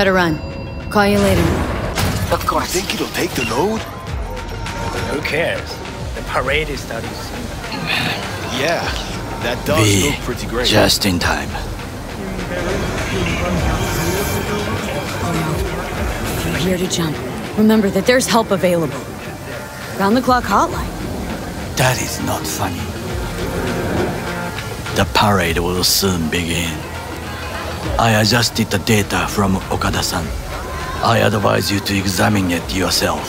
Better run. Call you later. Of course. Think it'll take the load? Who cares? The parade is starting soon. Yeah, that does V, look pretty great. just in time. You're here to jump. Remember that there's help available. Round the clock hotline. That is not funny. The parade will soon begin. I adjusted the data from Okada-san. I advise you to examine it yourself.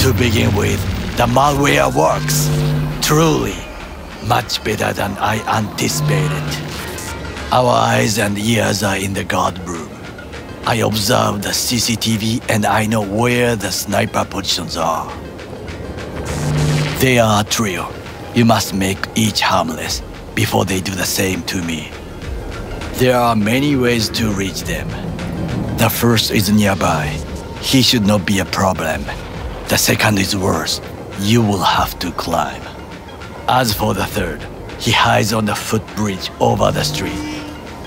To begin with, the malware works. Truly, much better than I anticipated. Our eyes and ears are in the guard room. I observed the CCTV and I know where the sniper positions are. They are a trio. You must make each harmless before they do the same to me. There are many ways to reach them. The first is nearby. He should not be a problem. The second is worse. You will have to climb. As for the third, he hides on the footbridge over the street.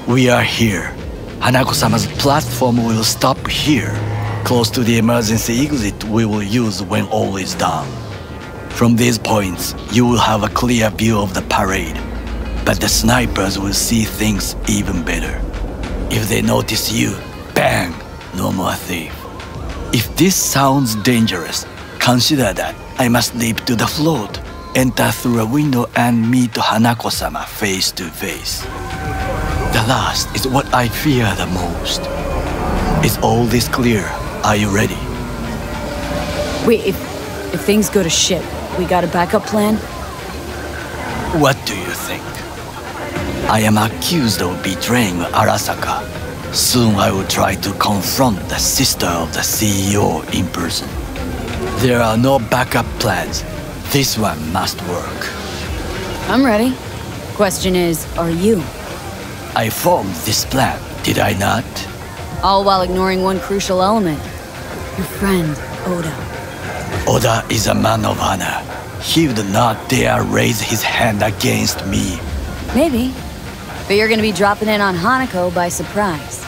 We are here. Hanako-sama's platform will stop here, close to the emergency exit we will use when all is done. From these points, you will have a clear view of the parade, but the snipers will see things even better. If they notice you, bang, no more thief. If this sounds dangerous, consider that I must leap to the float, enter through a window and meet Hanako-sama face to face. The last is what I fear the most. Is all this clear? Are you ready? Wait, if if things go to shit, we got a backup plan? What do you think? I am accused of betraying Arasaka. Soon I will try to confront the sister of the CEO in person. There are no backup plans. This one must work. I'm ready. Question is, are you? I formed this plan, did I not? All while ignoring one crucial element. Your friend, Oda. Oda is a man of honor. He would not dare raise his hand against me. Maybe. But you're gonna be dropping in on Hanako by surprise.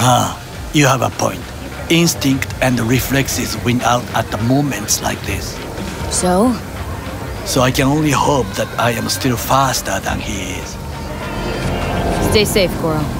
Huh, you have a point. Instinct and reflexes win out at the moments like this. So? So I can only hope that I am still faster than he is. Stay safe, Goro.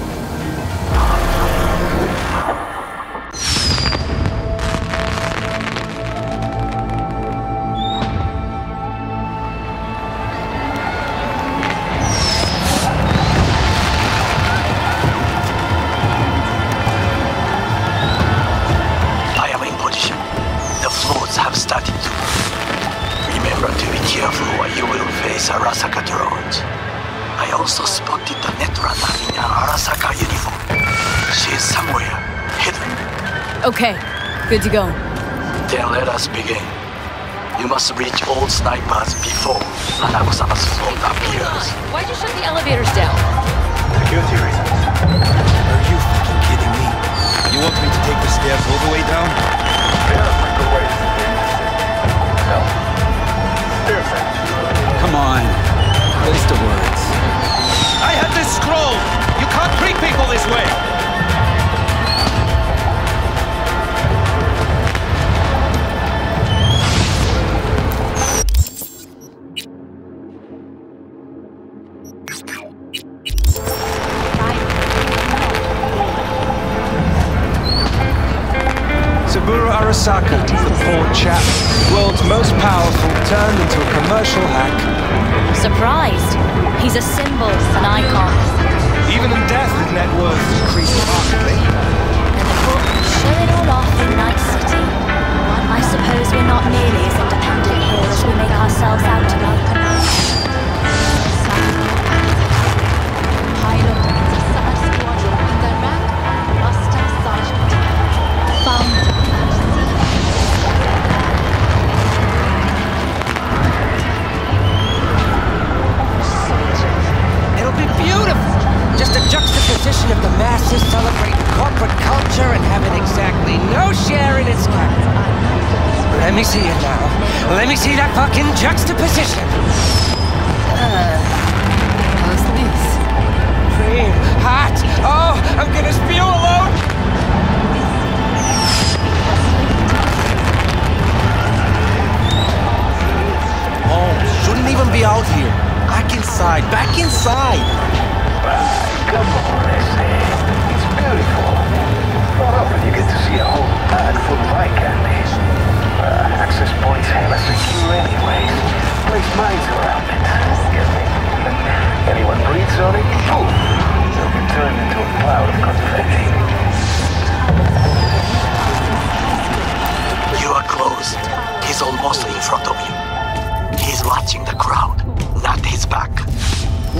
Good to go. Then let us begin. You must reach all snipers before Hanako-sama's float appears. Why'd you shut the elevators down? Security reasons. Are you fucking kidding me? You want me to take the stairs all the way down? Come on. Place the words. I had this scroll! You can't treat people this way!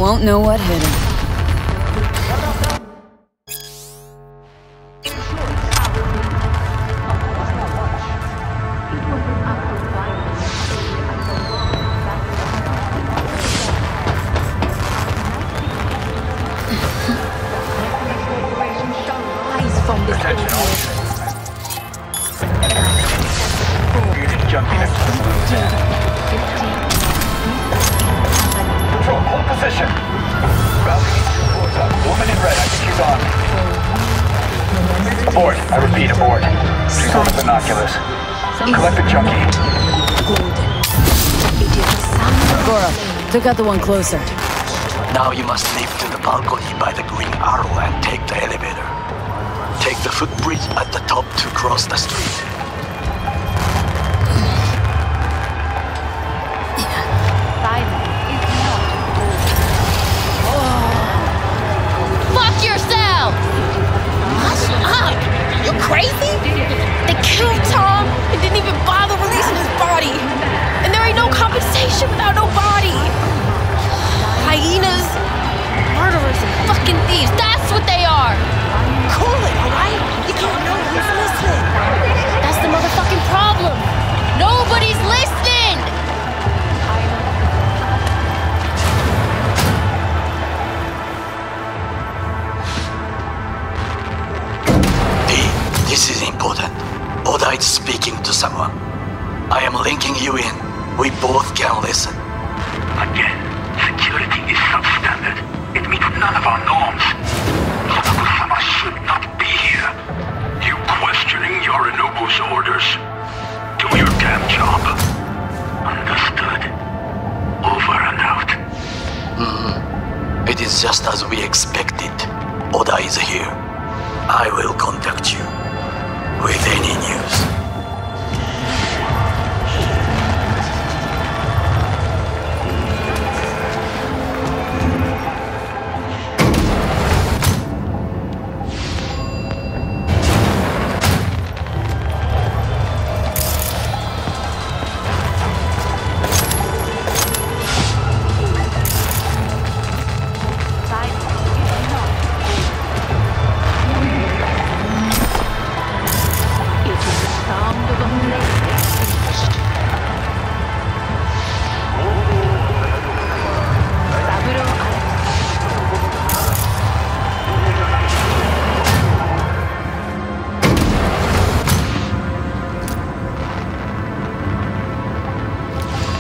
Won't know what hit him. One closer. Now you must leap to the balcony by the green arrow and take the elevator. Take the footbridge at the top to cross the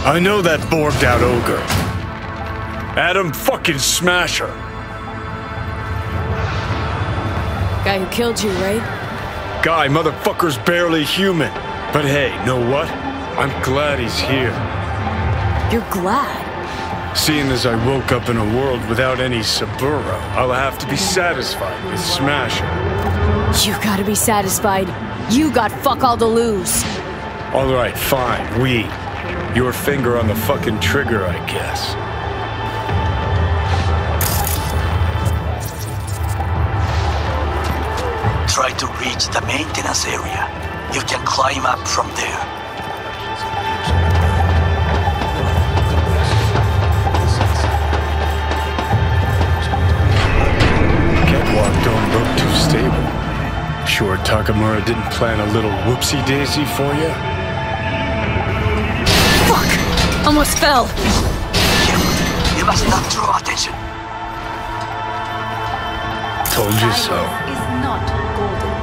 I know that borged out ogre. Adam fucking Smasher. Guy who killed you, right? Guy, motherfucker's barely human. But hey, know what? I'm glad he's here. You're glad. Seeing as I woke up in a world without any Saburo, I'll have to be satisfied with Smasher. You gotta be satisfied. You got fuck all to lose. Alright, fine, we. Your finger on the fucking trigger, I guess. Try to reach the maintenance area. You can climb up from there. Catwalk don't look too stable. Sure Takamura didn't plan a little whoopsie daisy for you? Fuck! Almost fell. You must not draw attention. Told you so. is not golden.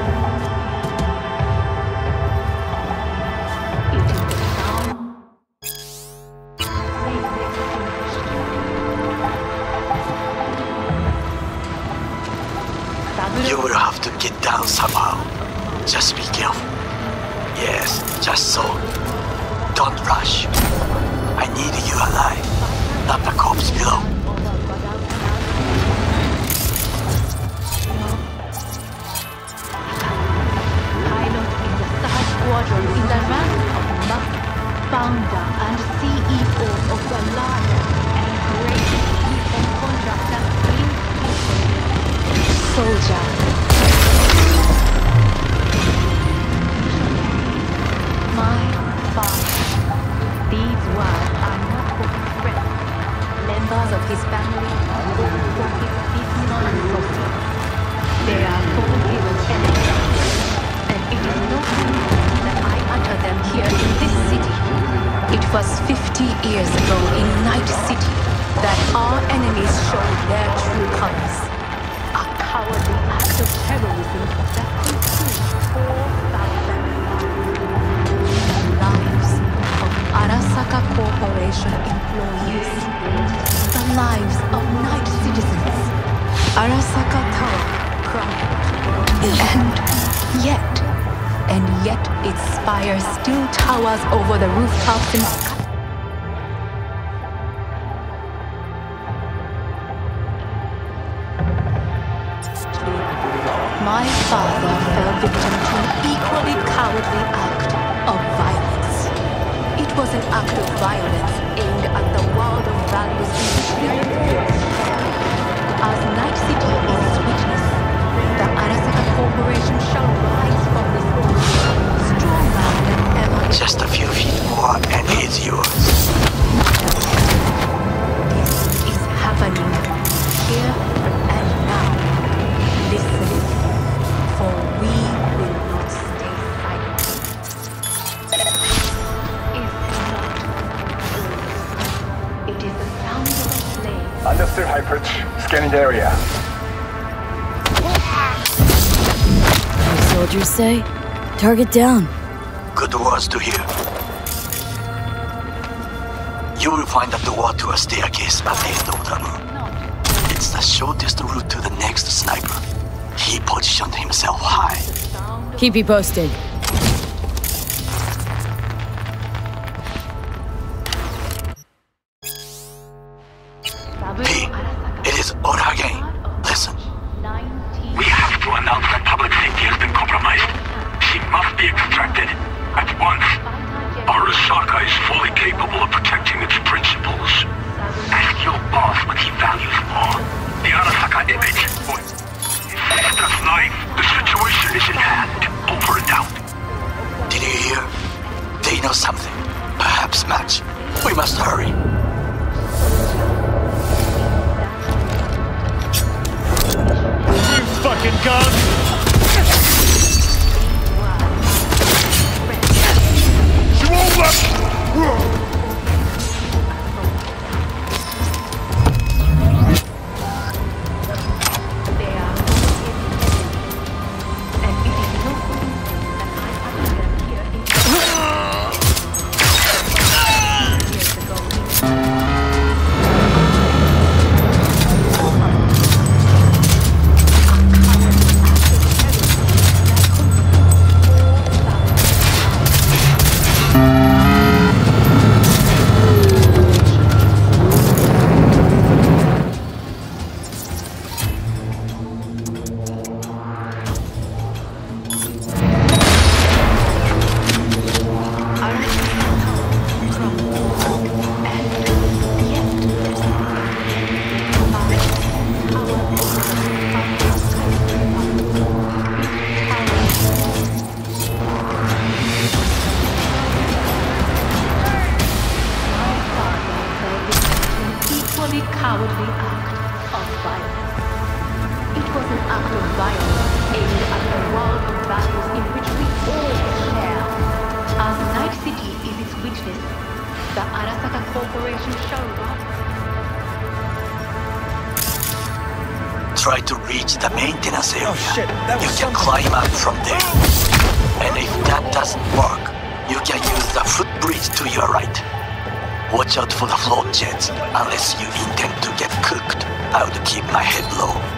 It is the sound to get down somehow. Just be careful. Yes, just so. Don't rush. I need you alive, not the corpse below. My father fell victim to an equally cowardly act of violence. It was an act of violence aimed at the world of values in which we. As Night City is its witness, the Arasaka Corporation shall rise from this stronger than ever. Just a few feet more and it's yours. This is happening here Understood, High Perch. Scanning the area. The soldiers say, target down. Good words to hear. You will find a door to a staircase at the end of the room. It's the shortest route to the next sniper. He positioned himself high. Keep me posted. Try to reach the maintenance area. Oh, shit, you can something. climb up from there. And if that doesn't work, you can use the footbridge to your right. Watch out for the float jets. Unless you intend to get cooked, I would keep my head low.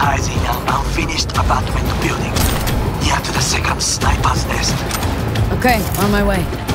Hiding in an unfinished apartment building, near to the second sniper's nest. Okay, on my way.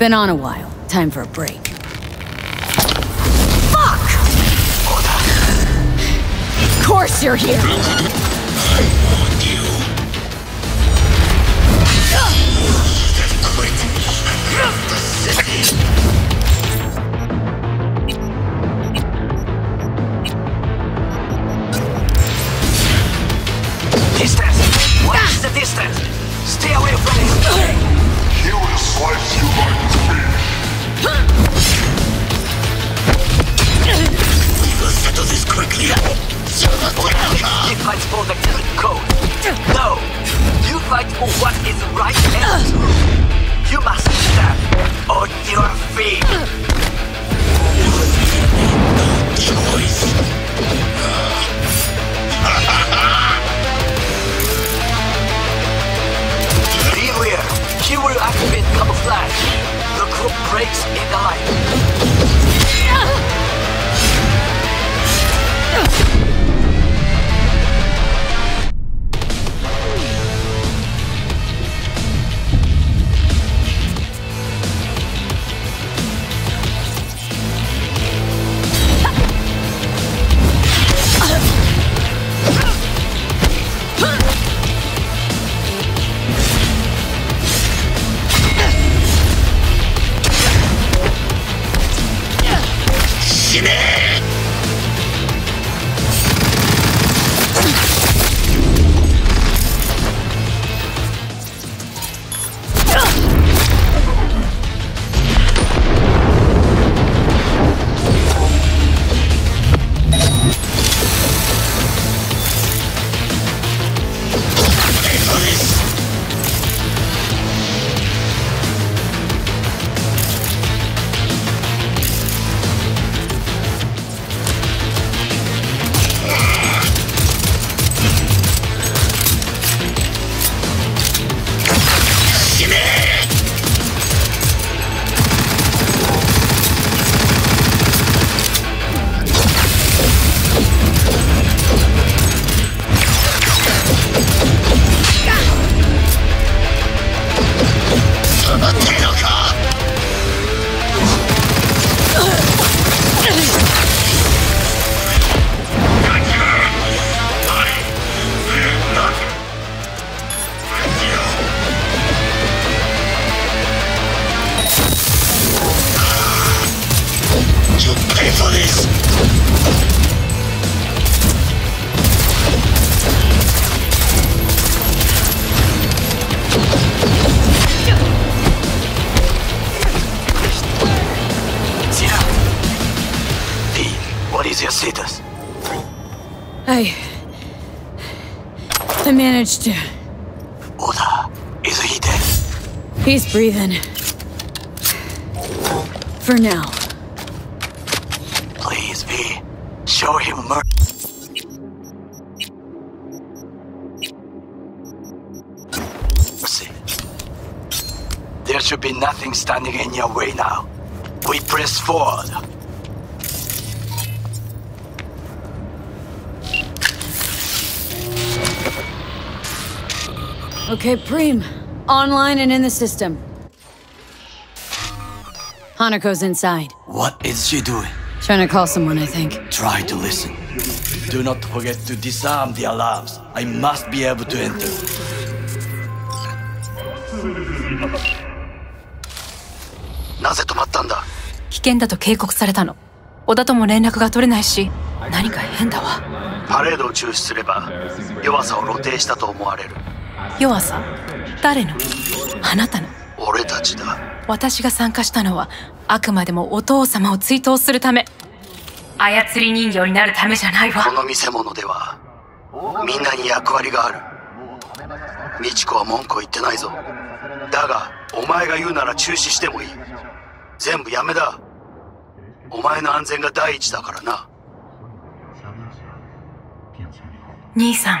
Been on a while. Time for a break. Fuck! Of course you're here! I warned you. He's breathing. For now. Please, V. Show him mercy. There should be nothing standing in your way now. We press forward. Okay, Preem. Online and in the system. Hanako's inside. What is she doing? Trying to call someone, I think. Try to listen. Do not forget to disarm the alarms. I must be able to enter. なぜ止まったんだ危険だと警告されたの小田とも連絡が取れないし何か変だわパレードを中止すれば弱さを露呈したと思われる弱さ誰のあなたの。俺たちだ。私が参加したのはあくまでもお父様を追悼するため。操り人形になるためじゃないわ。この見せ物ではみんなに役割がある。美智子は文句を言ってないぞ。だがお前が言うなら中止してもいい。全部やめだ。お前の安全が第一だからな。兄さん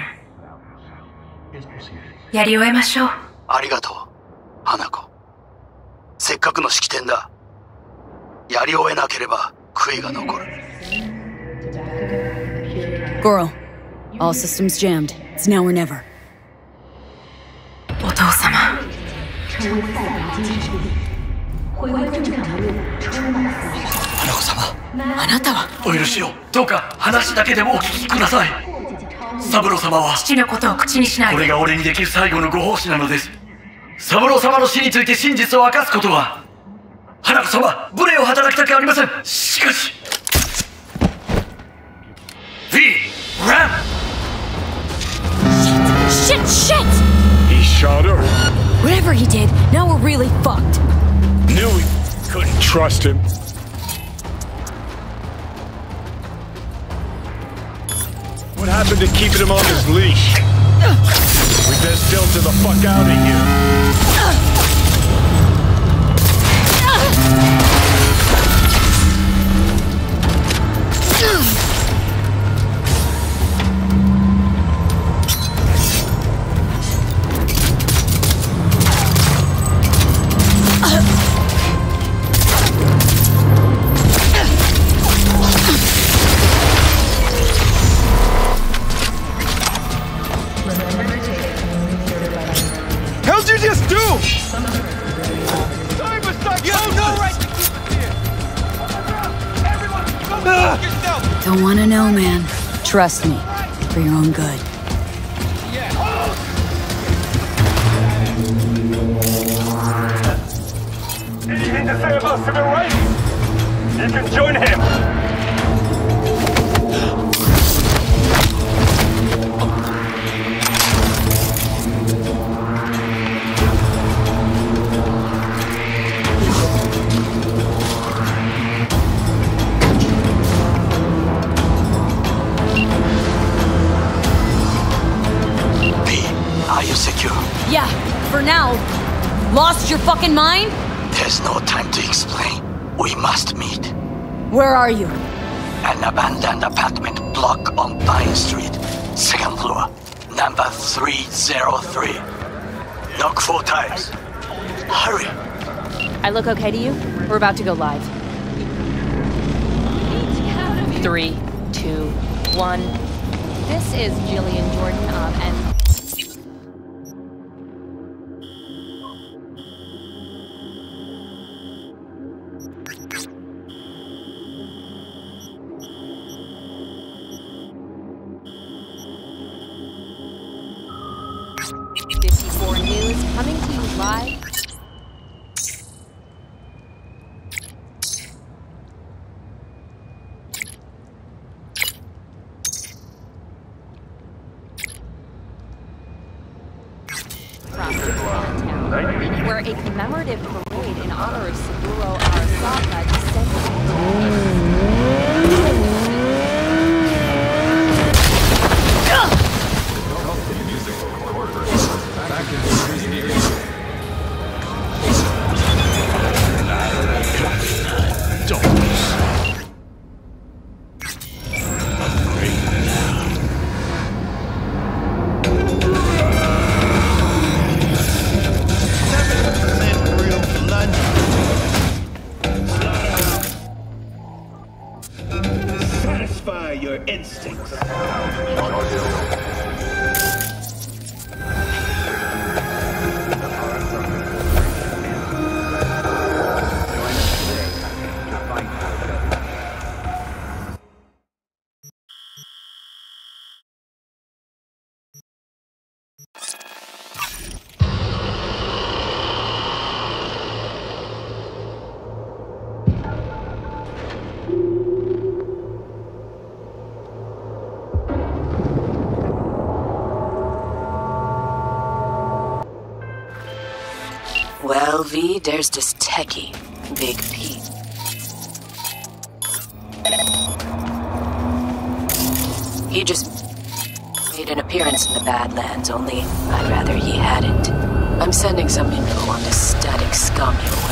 やり終えましょう。ありがとう花子。せっかくの式典だ。やり終えなければ悔いが残る。Goro, all systems jammed. It's now or never. お父様。花子様。あなたは。お許しを。どうか話だけでもお聞きください三郎様は父のことを口にしないこれが俺にできる最後のご奉仕なのです三郎様の死について真実を明かすことは花子様無礼を働きたくありませんしかし V! Ram! Shit, shit! He shot her. Whatever he did, now we're really fucked. Knew we couldn't trust him. Happened to keeping him on his leash? We best Delta the fuck out of here. Ah! Don't wanna know, man. Trust me. For your own good. Anything to say about civil rights? You can join him. Are you secure? Yeah, for now. Lost your fucking mind? There's no time to explain. We must meet. Where are you? An abandoned apartment block on Pine Street, second floor, number 303. Knock four times. Hurry. I look okay to you? We're about to go live. Three, two, one. This is Jillian Jordan, um, and a commemorative parade in honor of Saburo Arasaka There's this techie, Big Pete. He just made an appearance in the Badlands, only I'd rather he hadn't. I'm sending some info on this static scum your way.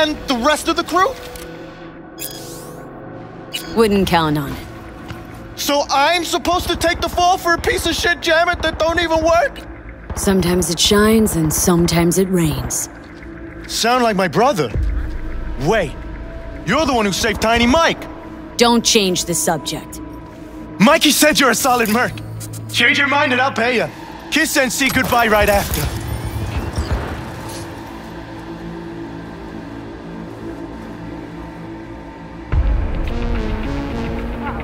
And the rest of the crew? Wouldn't count on it. So I'm supposed to take the fall for a piece of shit jammer that don't even work? Sometimes it shines and sometimes it rains. Sound like my brother. Wait, you're the one who saved Tiny Mike. Don't change the subject. Mikey said you're a solid merc. Change your mind and I'll pay you. Kiss and see goodbye right after.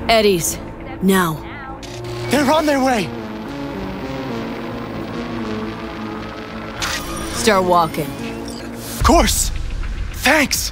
Eddie's. Now. They're on their way. Start walking. Of course. Thanks.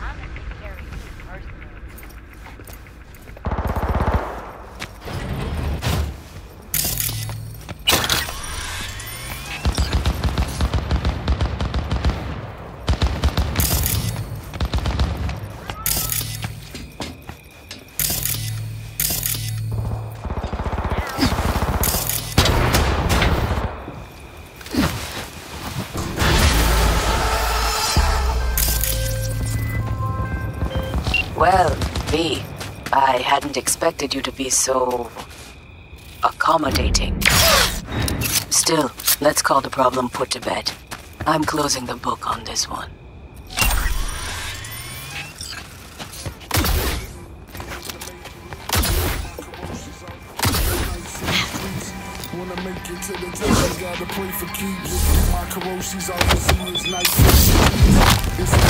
Hadn't expected you to be so. accommodating. Still, let's call the problem put to bed. I'm closing the book on this one. Gotta for keeps. My all.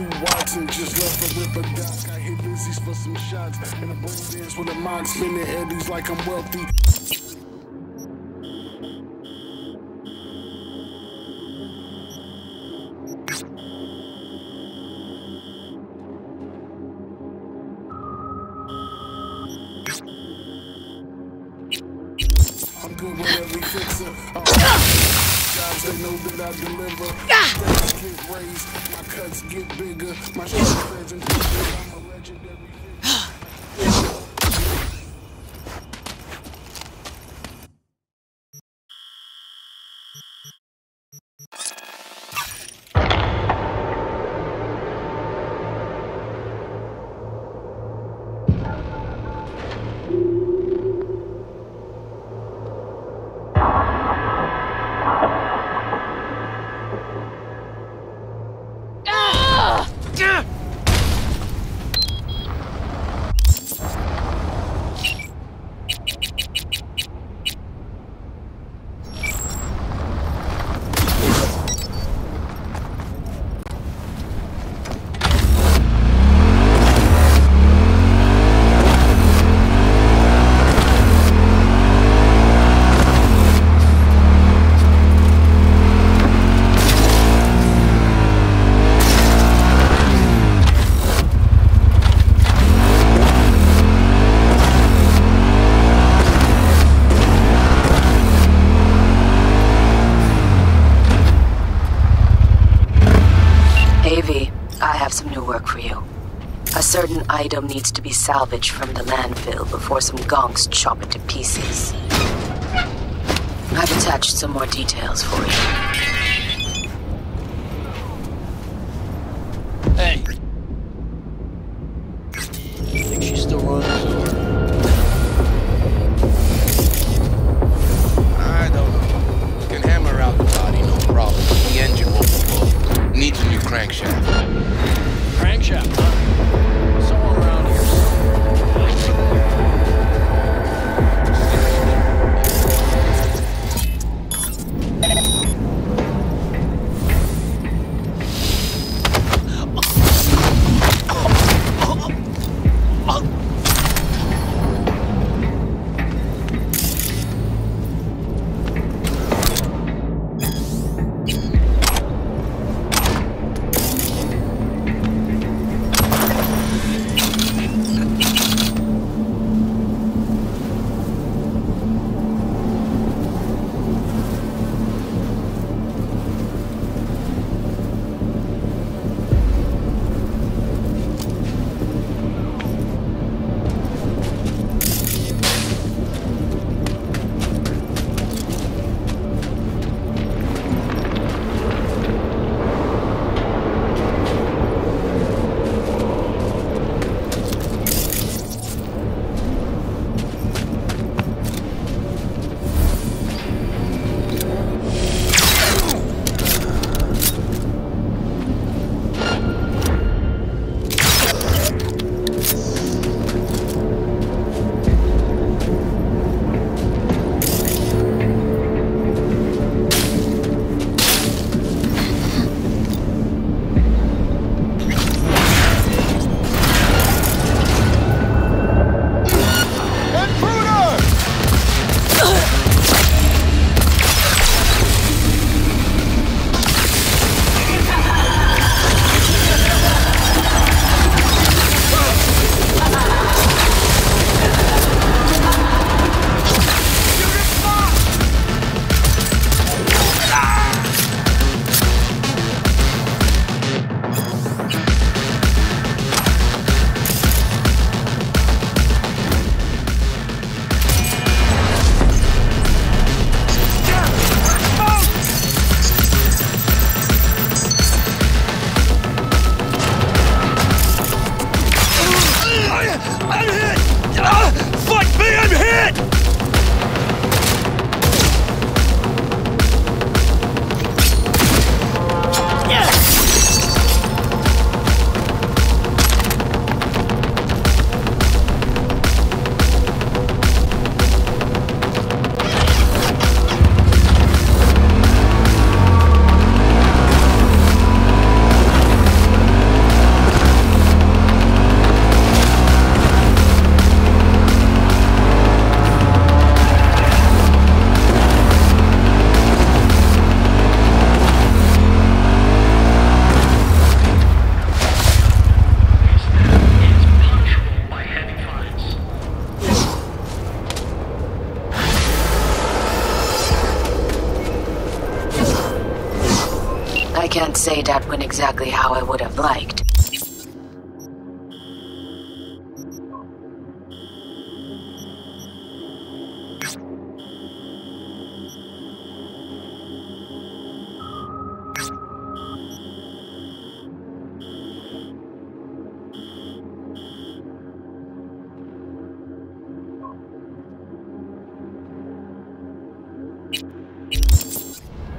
Through Watson, just left a ripper dock. I hit Lizzie's for some shots. And a brain dance with a mind spinning eddies like I'm wealthy. Needs to be salvaged from the landfill before some gonks chop it to pieces. I've attached some more details for you.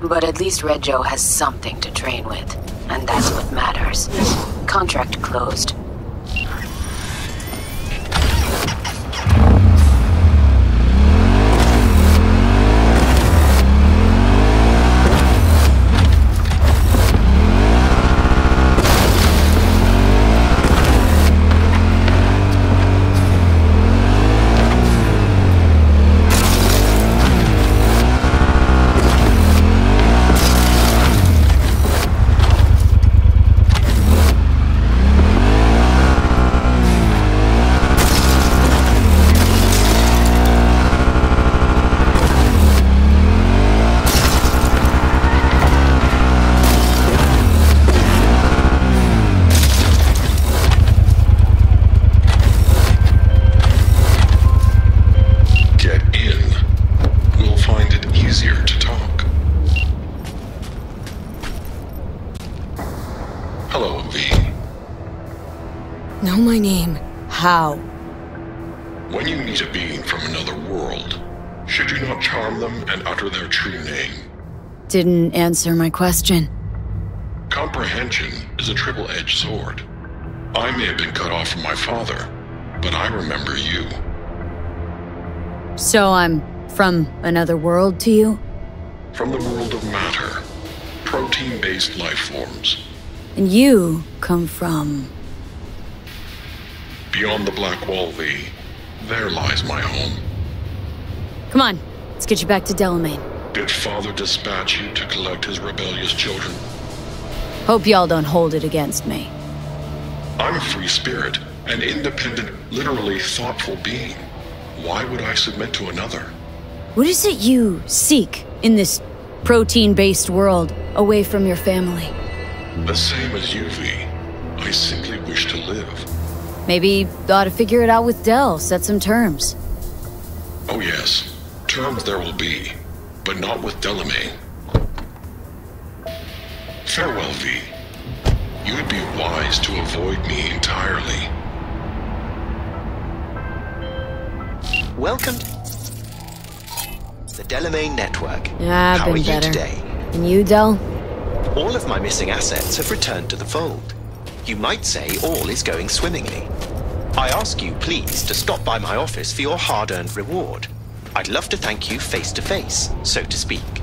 But at least Red Joe has something to train with, and that's what matters. Contract closed. Didn't answer my question. Comprehension is a triple edged sword. I may have been cut off from my father, but I remember you. So I'm from another world to you? From the world of matter, protein based life forms. And you come from. Beyond the Black Wall V, there lies my home. Come on, let's get you back to Delamain. Did father dispatch you to collect his rebellious children? Hope y'all don't hold it against me. I'm a free spirit, an independent, literally thoughtful being. Why would I submit to another? What is it you seek in this protein based world away from your family? The same as you, V. I simply wish to live. Maybe ought to figure it out with Del, set some terms. Oh, yes. Terms there will be, but not with Delamain. Farewell, V. You would be wise to avoid me entirely. Welcome to the Delamain Network. Yeah, I've How been are you today? And you, Del? All of my missing assets have returned to the fold. You might say all is going swimmingly. I ask you, please, to stop by my office for your hard-earned reward. I'd love to thank you face to face, so to speak.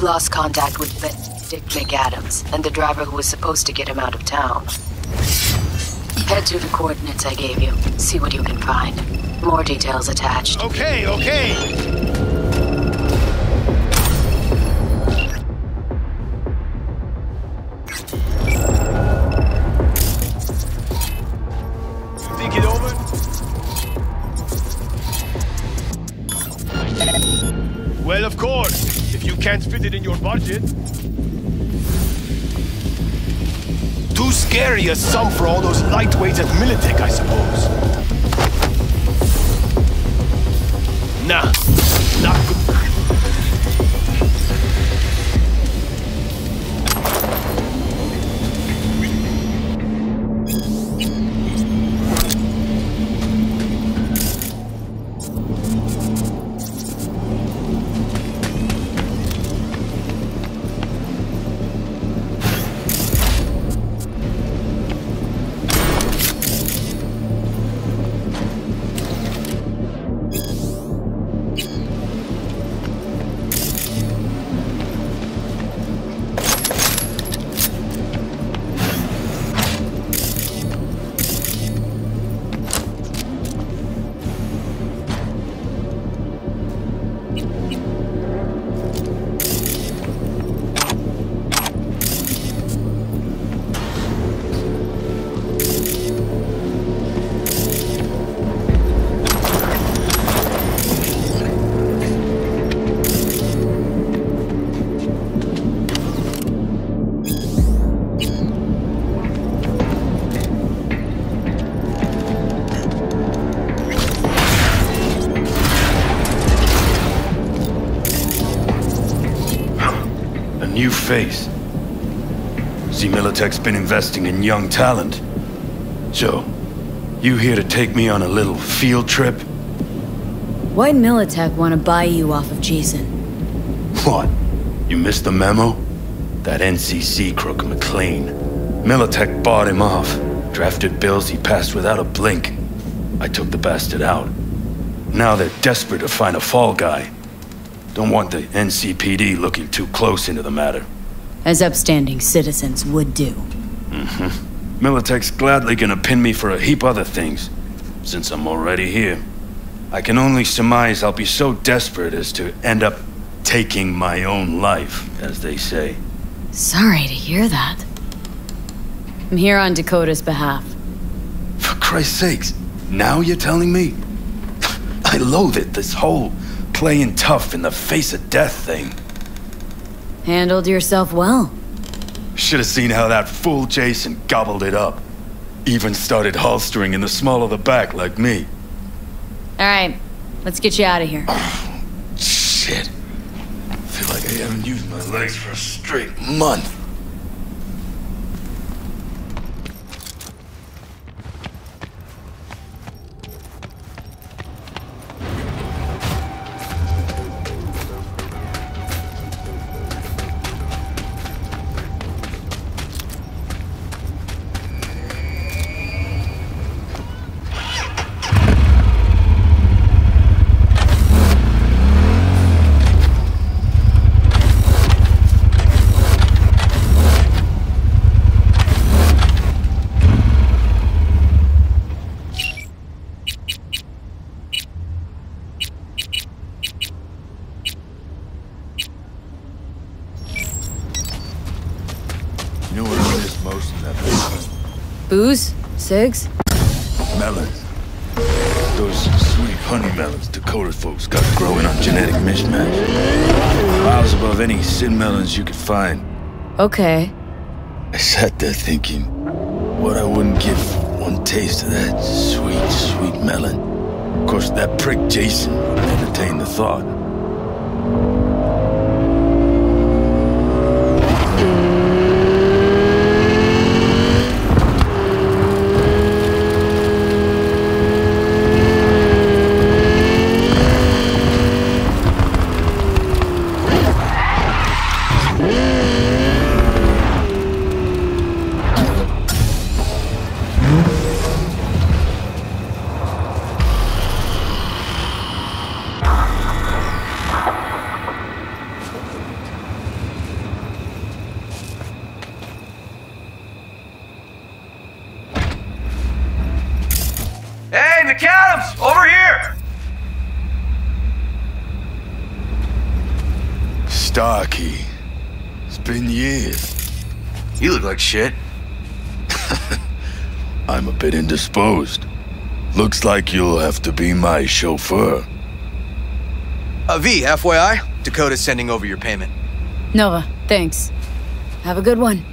I've lost contact with Dick McAdams and the driver who was supposed to get him out of town. Head to the coordinates I gave you. See what you can find. More details attached. Okay, okay. Budget. Too scary a sum for all those lightweights at Militech, I suppose. Nah, not face. See, Militech's been investing in young talent. So, you here to take me on a little field trip? Why'd Militech want to buy you off of Jason? What? You missed the memo? That NCC crook McLean. Militech bought him off. Drafted bills he passed without a blink. I took the bastard out. Now they're desperate to find a fall guy. Don't want the NCPD looking too close into the matter. As upstanding citizens would do. Mm-hmm. Militech's gladly gonna pin me for a heap other things, since I'm already here. I can only surmise I'll be so desperate as to end up taking my own life, as they say. Sorry to hear that. I'm here on Dakota's behalf. For Christ's sakes, now you're telling me? I loathe it, this whole playing tough in the face of death thing. Handled yourself well. Should have seen how that fool Jason gobbled it up. Even started holstering in the small of the back like me. Alright, let's get you out of here. Shit. I feel like I haven't used my legs for a straight month. Okay. I sat there thinking, what I wouldn't give one taste of that sweet, sweet melon. Of course, that prick Jason wouldn't entertain the thought. Looks like you'll have to be my chauffeur. Uh, V, FYI, Dakota's sending over your payment. Nova, thanks. Have a good one.